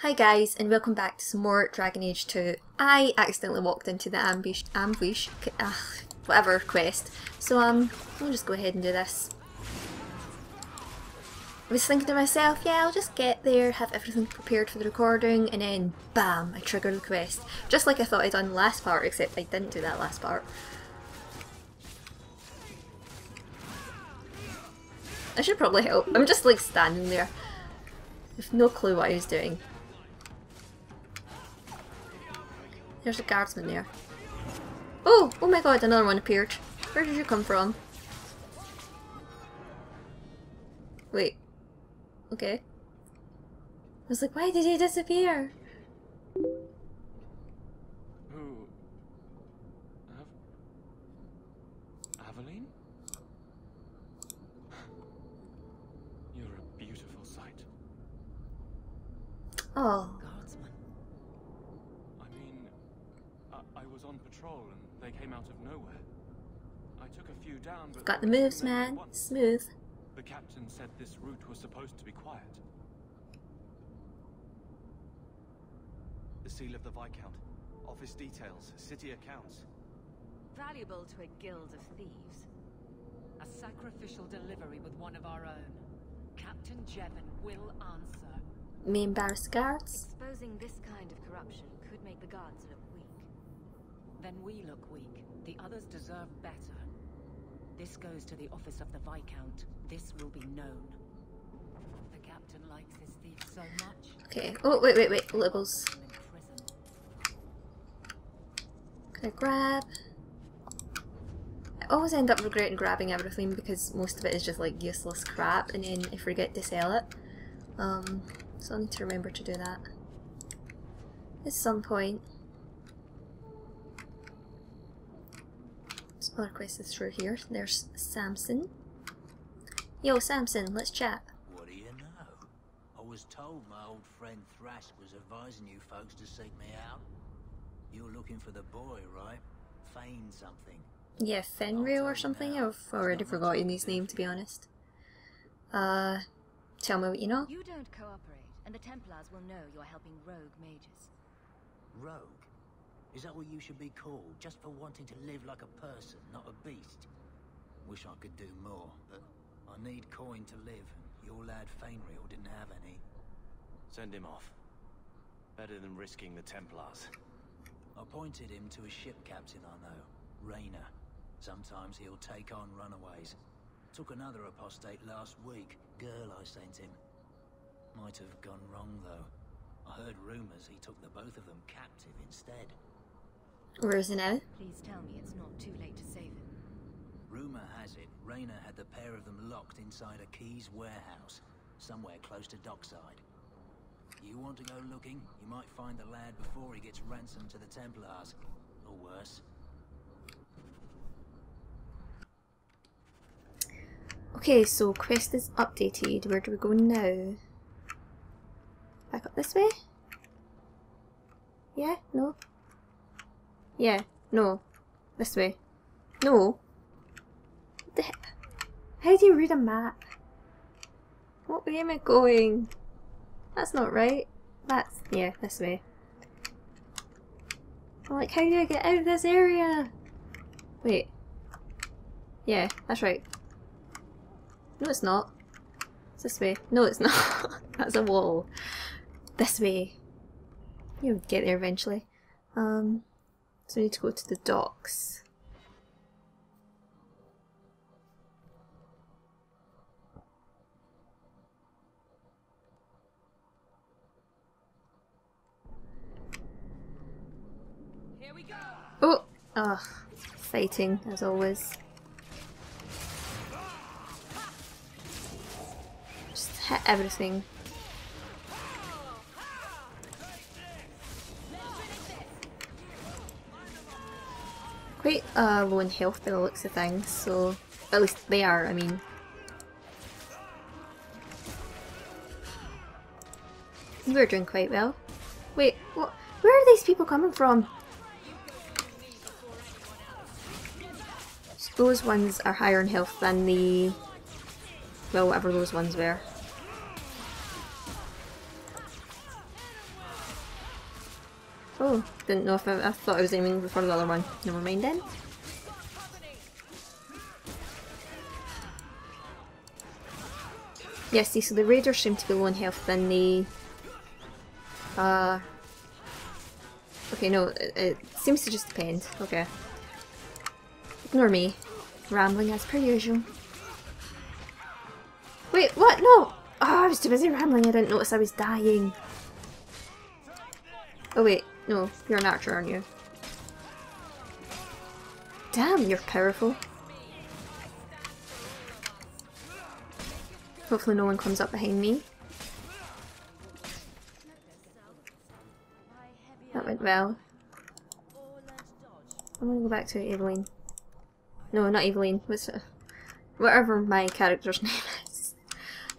Hi guys and welcome back to some more Dragon Age 2. I accidentally walked into the ambush, ambush, uh, whatever quest, so um, I'll just go ahead and do this. I was thinking to myself, yeah, I'll just get there, have everything prepared for the recording, and then BAM, I trigger the quest. Just like I thought I'd done last part, except I didn't do that last part. I should probably help. I'm just like standing there with no clue what I was doing. There's a guardsman there. Oh! Oh my god, another one appeared. Where did you come from? Wait. Okay. I was like, why did he disappear? Who? Av Aveline? You're a beautiful sight. Oh. Guardsman. I mean, I, I was on patrol and they came out of nowhere. I took a few down, but Got the moves, man. Smooth. The captain said this route was supposed to be quiet. The seal of the Viscount. Office details, city accounts. Valuable to a guild of thieves. A sacrificial delivery with one of our own. Captain Jeven will answer. Me embarrass the guards. Exposing this kind of corruption could make the guards look weak. Then we look weak. The others deserve better. This goes to the office of the Viscount. This will be known. The captain likes his thieves so much. Okay. Oh, wait, wait, wait. Prison. Can I grab? I always end up regretting grabbing everything because most of it is just like useless crap and then I forget to sell it. Um, so I'll need to remember to do that. At some point. Other quests through here. There's Samson. Yo, Samson, let's chat. What do you know? I was told my old friend Thrask was advising you folks to seek me out. You're looking for the boy, right? Feign something. Yeah, Fenrir or something? I've already forgotten his name to be honest. Uh, tell me what you know. You don't cooperate, and the Templars will know you're helping rogue mages. Rogue? Is that what you should be called? Just for wanting to live like a person, not a beast? Wish I could do more, but I need coin to live. and Your lad Feynriel didn't have any. Send him off. Better than risking the Templars. I pointed him to a ship captain I know, Rayner. Sometimes he'll take on runaways. Took another apostate last week, girl I sent him. Might have gone wrong though. I heard rumors he took the both of them captive instead. Where is? Please tell me it's not too late to save him. Rumor has it, Rayner had the pair of them locked inside a Keys warehouse, somewhere close to dockside. You want to go looking, you might find the lad before he gets ransomed to the Templars. Or worse. Okay, so quest is updated. Where do we go now? Back up this way? Yeah? No? Yeah. No. This way. No. The he- How do you read a map? What way am I going? That's not right. That's, yeah, this way. I'm like, how do I get out of this area? Wait. Yeah, that's right. No, it's not. It's this way. No, it's not. That's a wall. This way. You'll get there eventually. Um, so we need to go to the docks. Here we go! Oh! Ugh. Fighting, as always. Just hit everything. Quite uh, low in health by the looks of things, so at least they are, I mean. We're doing quite well. Wait, what? Where are these people coming from? Those ones are higher in health than the... Well, whatever those ones were. Didn't know if I, I thought I was aiming for the other one. Never mind then. Yes, see, so the raiders seem to be low in health than the... Uh... Okay, no, it, it seems to just depend. Okay. Ignore me. Rambling as per usual. Wait, what? No! Oh, I was too busy rambling, I didn't notice I was dying. Oh wait, no, you're an archer, aren't you? Damn, you're powerful. Hopefully no one comes up behind me. That went well. I'm gonna go back to Evelyn. No, not Evelyn. What's it? Whatever my character's name is.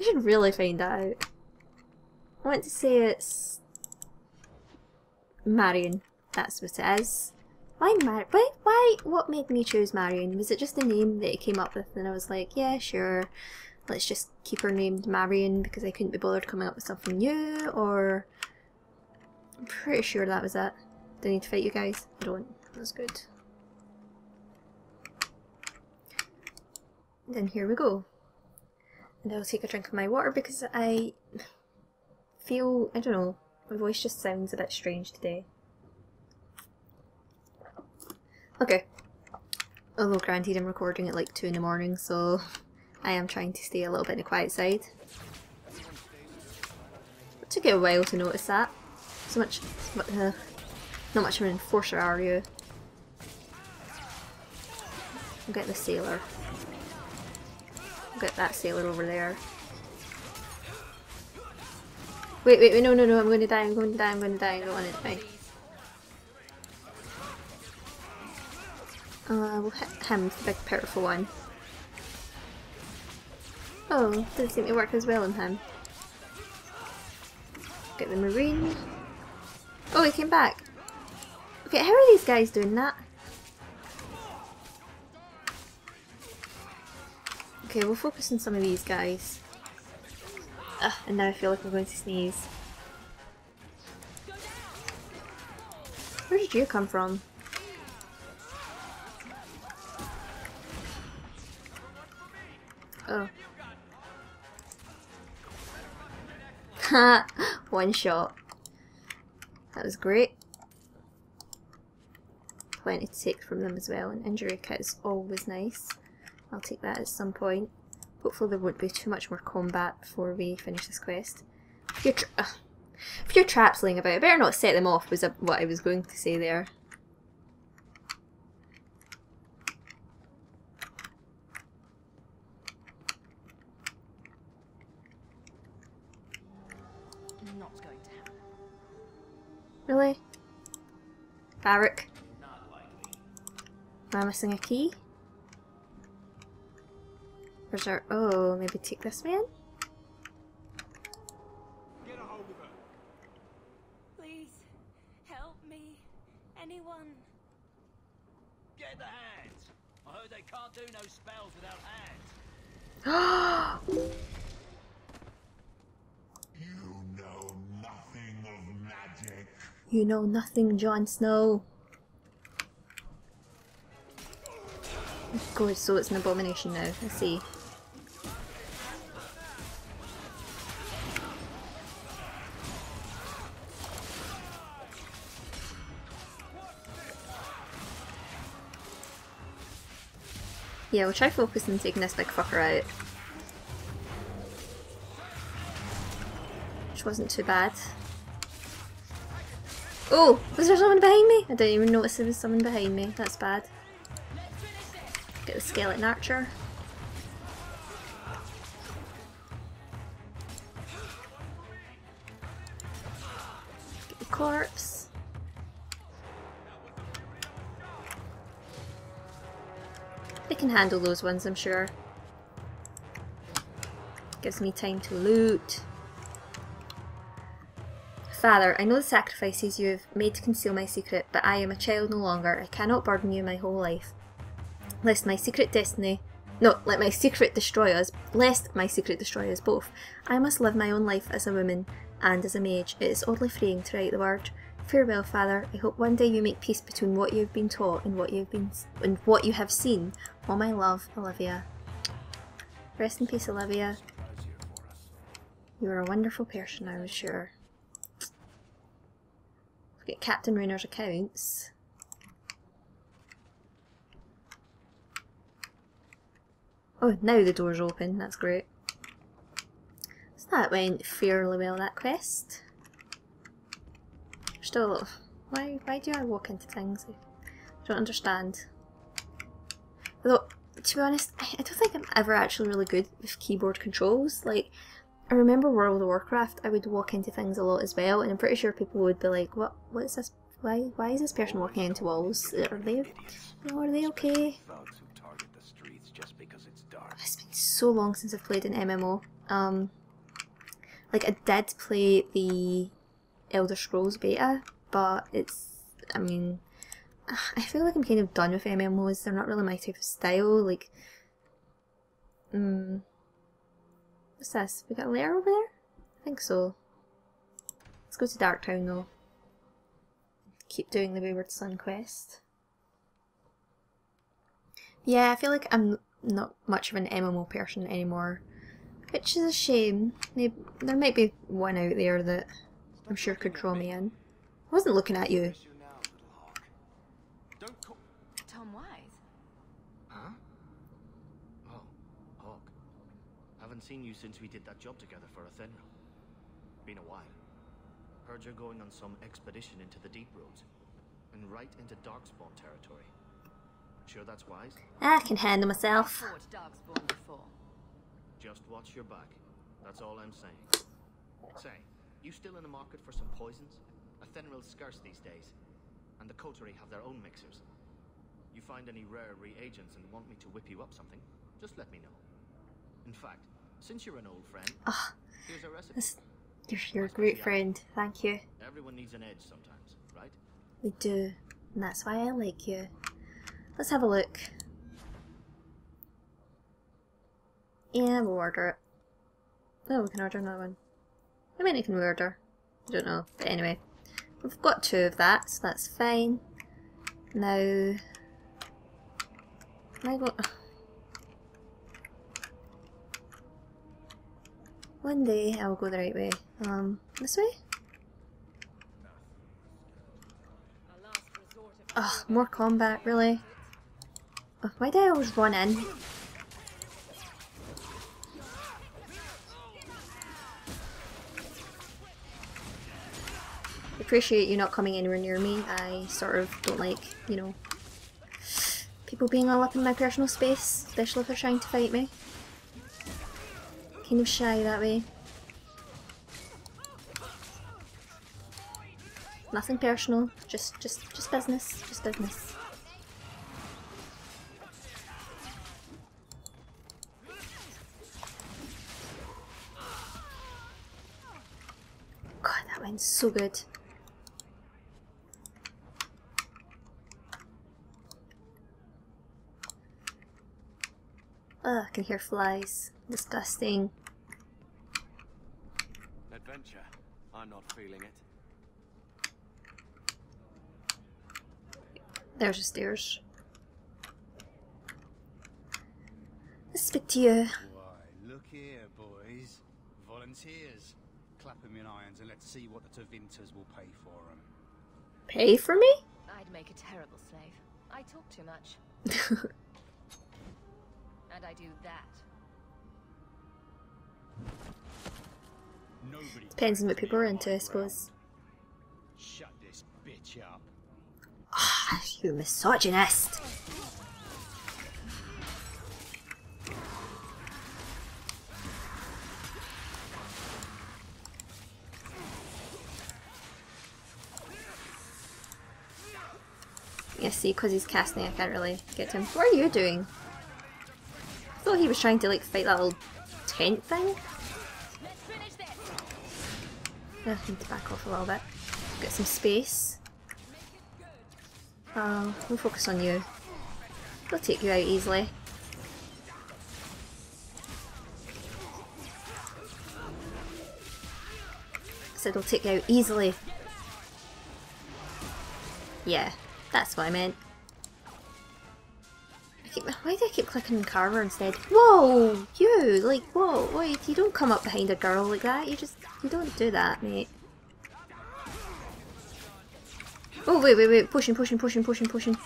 I should really find that out. I want to say it's Marion. That's what it is. Why Mar- why, why, what made me choose Marion? Was it just the name that it came up with and I was like, yeah, sure, let's just keep her named Marion because I couldn't be bothered coming up with something new, or... I'm pretty sure that was it. Do I need to fight you guys? I don't. That's good. Then here we go. And I'll take a drink of my water because I feel, I don't know, my voice just sounds a bit strange today. Okay. Although granted I'm recording at like 2 in the morning so I am trying to stay a little bit on the quiet side. It took it a while to notice that. So much, uh, not much of an enforcer are you? I'll get the sailor. I'll get that sailor over there. Wait, wait, wait, no, no, no, I'm to die, I'm to die, I'm to die, I don't want to die. Uh, we'll him with the big powerful one. Oh, didn't seem to work as well on him. Get the marine. Oh, he came back. Okay, how are these guys doing that? Okay, we'll focus on some of these guys. Ugh, and now I feel like I'm going to sneeze. Where did you come from? Oh. Ha! One shot. That was great. Plenty to take from them as well. An injury kit is always nice. I'll take that at some point. Hopefully there won't be too much more combat before we finish this quest. A few, tra a few traps laying about. I better not set them off was what I was going to say there. Not going to happen. Really? Barrack? Am I missing a key? Where's there? Oh, maybe take this man? Get a hold of her. Please, help me. Anyone. Get the hands! I heard they can't do no spells without hands. You know nothing of magic. you know nothing, Jon Snow. Good, so it's an abomination now. I see. Yeah, we'll try focusing on taking this big fucker out. Which wasn't too bad. Oh! Was there someone behind me? I didn't even notice there was someone behind me. That's bad. Get the skeleton archer. Handle those ones, I'm sure. Gives me time to loot. Father, I know the sacrifices you have made to conceal my secret, but I am a child no longer. I cannot burden you my whole life. Lest my secret destiny no, let my secret destroy us, lest my secret destroy us both. I must live my own life as a woman and as a mage. It is oddly freeing to write the word Farewell, father. I hope one day you make peace between what you have been taught and what you have been and what you have seen. All my love, Olivia. Rest in peace, Olivia. You are a wonderful person, I was sure. At Captain Raynor's accounts. Oh, now the door's open. That's great. So that went fairly well, that quest. Still, why, why do I walk into things? I don't understand. Although, to be honest, I don't think I'm ever actually really good with keyboard controls. Like, I remember World of Warcraft, I would walk into things a lot as well, and I'm pretty sure people would be like, "What? What is this? Why? Why is this person walking into walls? Are they? Are they okay?" It's been so long since I've played an MMO. Um, like I did play the Elder Scrolls beta, but it's, I mean, I feel like I'm kind of done with MMOs. They're not really my type of style. Like, um, what's this? We got a lair over there? I think so. Let's go to Darktown though. Keep doing the Wayward Son quest. Yeah, I feel like I'm not much of an MMO person anymore, which is a shame. Maybe there might be one out there that I'm sure could draw me in. I wasn't looking at you. Miss you now, little hawk. Don't call. Tomwise. Huh? Oh, Hawke. Haven't seen you since we did that job together for Athenril. Been a while. Heard you're going on some expedition into the deep roads. And right into Darkspawn territory. Sure that's wise? Ah, I can handle myself. Fought Darkspawn before. Just watch your back. That's all I'm saying. Say, you still in the market for some poisons? Athenril's scarce these days. And the Coterie have their own mixers. You find any rare reagents and want me to whip you up something, just let me know. In fact, since you're an old friend, Ah, here's a recipe. you're, you're a great friend. Thank you. Everyone needs an edge sometimes, right? We do. And that's why I like you. Let's have a look. Yeah, we'll order it. Oh, we can order another one. How many can we order? I don't know. But anyway, we've got two of that, so that's fine. Now, I go? One day I will go the right way. Um, this way? Ugh, more combat, really? Ugh, why do I always run in? Appreciate you not coming anywhere near me. I sort of don't like, you know, people being all up in my personal space, especially if they're trying to fight me. Kind of shy that way. Nothing personal, just just just business, just business. God, that went so good. Ugh, I can hear flies. Disgusting. Adventure. I'm not feeling it. There's the stairs. Let's speak to you. Why, look here, boys. Volunteers. Clap them in irons and let's see what the Tevinters will pay for them. Pay for me? I'd make a terrible slave. I talk too much. and I do that. Nobody Depends on what people are me into, I suppose. Shut this bitch up. Ah, you misogynist. Yeah, see, because he's casting, I can't really get to him. What are you doing? Thought he was trying to, like, fight that little tent thing. I need to back off a little bit. Get some space. Oh, we'll focus on you. We'll take you out easily. Said we'll take you out easily. Yeah, that's what I meant. Why do I keep clicking Carver instead? Whoa! You! Like, whoa, wait, you don't come up behind a girl like that. You just, you don't do that, mate. Oh, wait, wait, wait. Pushing, pushing, pushing, pushing, pushing.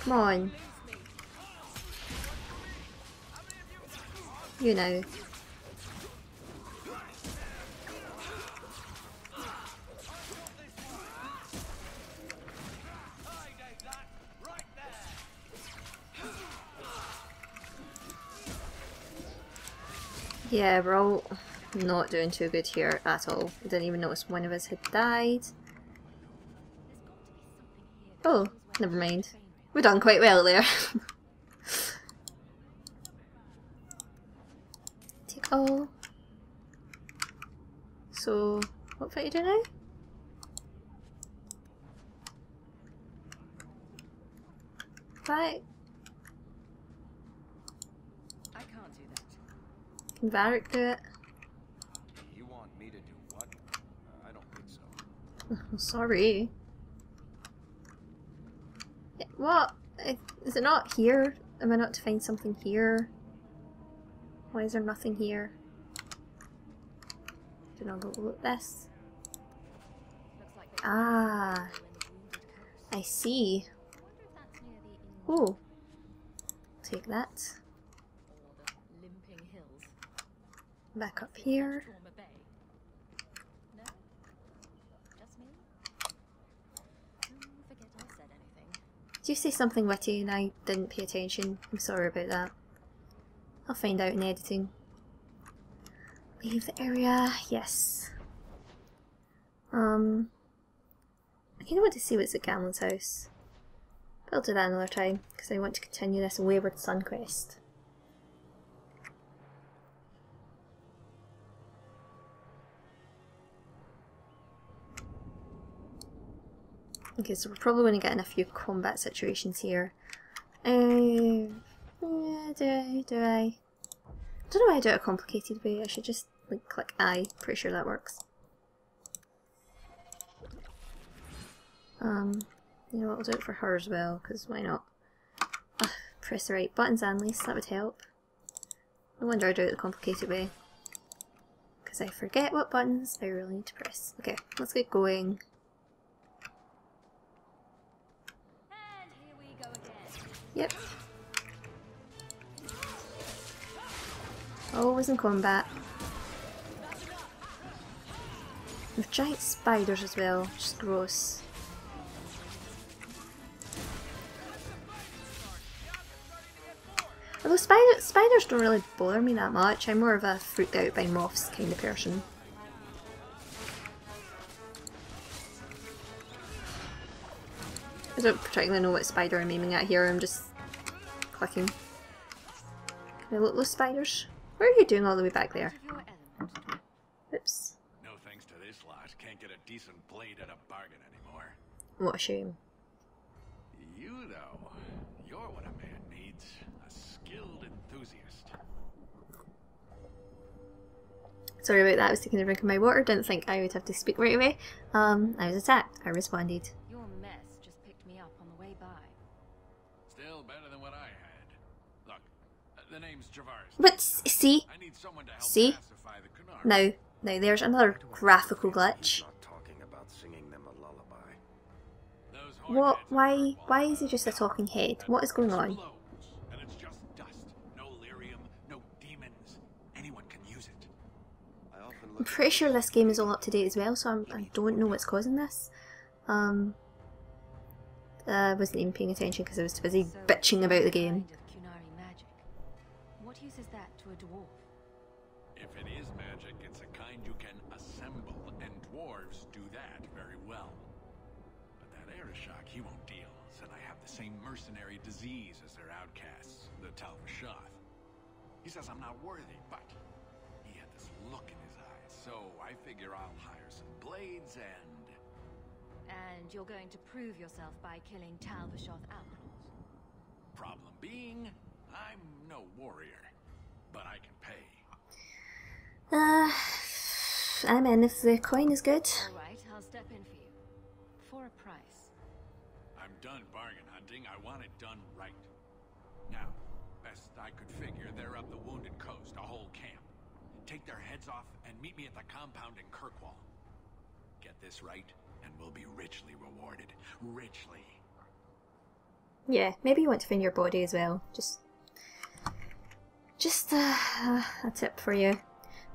Come on. You know. Yeah, we're all not doing too good here at all. Didn't even notice one of us had died. Oh, never mind. We've done quite well there. Take all. So, what fight you do now? Fight. I can't do that. Can Varric do it? You want me to do what? Uh, I don't think so. I'm sorry. Yeah, What? It not here? Am I not to find something here? Why is there nothing here? Did I go look at this? Looks like they Ah, in the wounded coast. I see. I wonder if that's near the in- Oh. Take that. or the limping hills. Back up here. Did you say something witty and I didn't pay attention? I'm sorry about that. I'll find out in editing. Leave the area. Yes. Um. I kind of want to see what's at Gamlen's house. But I'll do that another time, because I want to continue this Wayward Son quest. Okay, so we're probably going to get in a few combat situations here. Uh, yeah, do I? Do I? I don't know why I do it a complicated way. I should just like click I. Pretty sure that works. Um, you know what? I'll do it for her as well because why not? Ugh, press the right buttons, Annalise. That would help. No wonder I do it the complicated way. Because I forget what buttons I really need to press. Okay, let's get going. And here we go again. Yep. Oh, Always in combat. With giant spiders as well, just gross. Although spider spiders don't really bother me that much, I'm more of a freaked out by moths kind of person. Don't particularly know what spider I'm aiming at here, I'm just clicking. Can I look those spiders? What are you doing all the way back there? Out of your element. Oops. No thanks to this lot. Can't get a decent blade at a bargain anymore. What a shame. You, though, you're what a man needs. A skilled enthusiast. Sorry about that, I was taking a drink of my water, didn't think I would have to speak right away. Um, I was attacked. I responded. Your mess just picked me up on the way by. Still better than what I had. Look, uh, the name's Javaris. But see? I need someone to help See? pacify the Qunari. Now, now there's another graphical glitch. Not talking about singing them a lullaby. Those What, why, why is he just a talking head? What is going on? Explodes, and it's just dust. No lyrium, no demons. Anyone can use it. I often I'm pretty sure this game is all up to date as well, so I'm, I don't know what's causing this. Um, I wasn't even paying attention because I was too busy bitching about the game. To a dwarf? If it is magic, it's a kind you can assemble, and dwarves do that very well. But that Arishok, he won't deal, said I have the same mercenary disease as their outcasts, the Tal-Vashoth. He says I'm not worthy, but he had this look in his eyes, so I figure I'll hire some blades and... And you're going to prove yourself by killing Tal-Vashoth outlaws. Problem being, I'm no warrior, but I can pay. Uh, I mean, if the coin is good. All right, I'll step in for you. For a price. I'm done bargain hunting. I want it done right. Now, best I could figure, they're up the Wounded Coast, a whole camp. Take their heads off and meet me at the compound in Kirkwall. Get this right, and we'll be richly rewarded. Richly. Yeah, maybe you want to find your body as well. Just, just uh, a tip for you.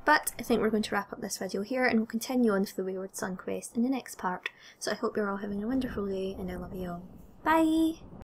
But I think we're going to wrap up this video here and we'll continue on for the Wayward Son quest in the next part. So I hope you're all having a wonderful day and I love you all. Bye!